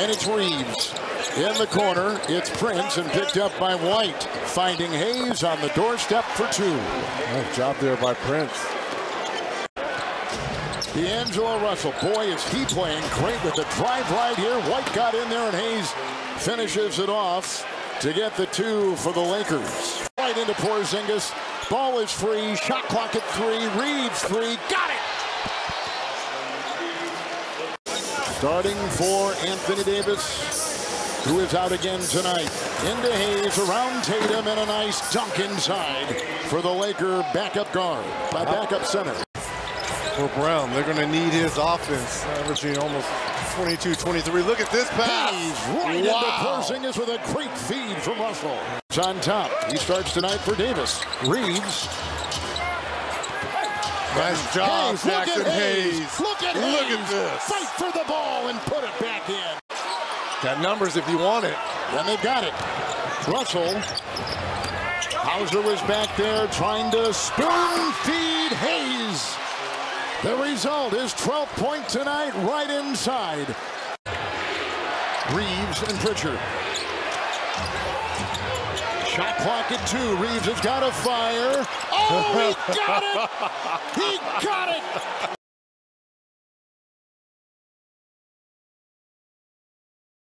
And it's Reaves. In the corner, it's Prince and picked up by White. Finding Hayes on the doorstep for two. Nice job there by Prince. D'Angelo Russell, boy, is he playing great with the drive right here. White got in there, and Hayes finishes it off to get the two for the Lakers. Right into Porzingis. Ball is free. Shot clock at three. Reaves three. Got it! Starting for Anthony Davis, who is out again tonight. Into Hayes, around Tatum, and a nice dunk inside for the Laker backup guard, uh, backup center for Brown. They're going to need his offense, averaging almost 22, 23. Look at this pass. He's right wow. into Porzingis with a great feed from Russell. It's on top. He starts tonight for Davis. Reaves. Nice job, Hayes, Jaxson look Hayes. Hayes. Look at look Hayes. at this. Fight for the ball and put it back in. Got numbers if you want it. And they've got it. Russell. Hauser was back there trying to spoon feed Hayes. The result is 12 point tonight right inside. Reaves and Pritchard. Shot clock at two. Reaves has got a fire. Oh, he got it! He got it!